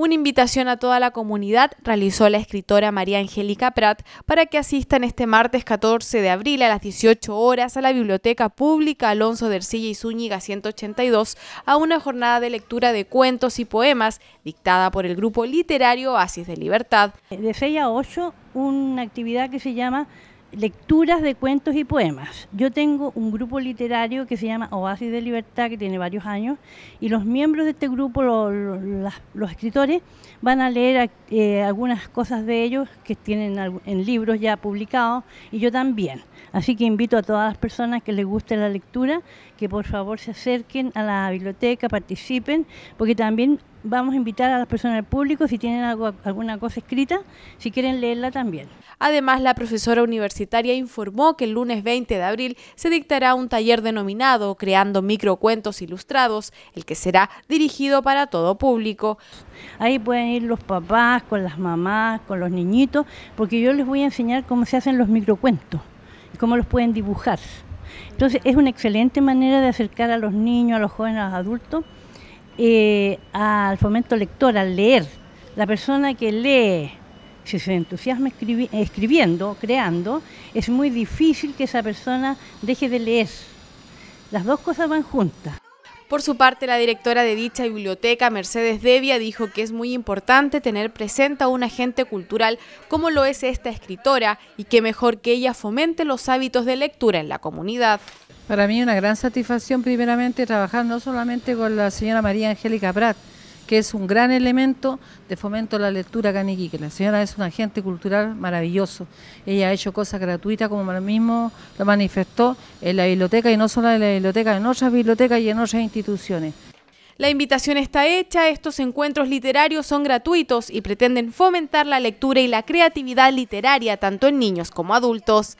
Una invitación a toda la comunidad realizó la escritora María Angélica Prat para que asistan este martes 14 de abril a las 18 horas a la Biblioteca Pública Alonso de Ercilla y Zúñiga 182 a una jornada de lectura de cuentos y poemas dictada por el grupo literario Oasis de Libertad. De 6 a 8, una actividad que se llama lecturas de cuentos y poemas. Yo tengo un grupo literario que se llama Oasis de Libertad, que tiene varios años, y los miembros de este grupo, los, escritores, van a leer eh, algunas cosas de ellos que tienen en libros ya publicados, y yo también. Así que invito a todas las personas que les guste la lectura, que por favor se acerquen a la biblioteca, participen, porque también vamos a invitar a las personas del público, si tienen algo, alguna cosa escrita, si quieren leerla también. Además, la profesora universitaria informó que el lunes 20 de abril se dictará un taller denominado Creando microcuentos ilustrados, el que será dirigido para todo público. Ahí pueden ir los papás, con las mamás, con los niñitos, porque yo les voy a enseñar cómo se hacen los microcuentos y cómo los pueden dibujar. Entonces, es una excelente manera de acercar a los niños, a los jóvenes, a los adultos eh, al fomento lector, al leer. La persona que lee, si se entusiasma escribiendo, creando, es muy difícil que esa persona deje de leer. Las dos cosas van juntas. Por su parte, la directora de dicha biblioteca, Mercedes Devia, dijo que es muy importante tener presente a un agente cultural como lo es esta escritora y que mejor que ella fomente los hábitos de lectura en la comunidad. Para mí una gran satisfacción primeramente trabajar no solamente con la señora María Angélica Prat, que es un gran elemento de fomento a la lectura acá que La señora es un agente cultural maravilloso. Ella ha hecho cosas gratuitas, como él mismo lo manifestó, en la biblioteca y no solo en la biblioteca, en otras bibliotecas y en otras instituciones. La invitación está hecha, estos encuentros literarios son gratuitos y pretenden fomentar la lectura y la creatividad literaria tanto en niños como adultos.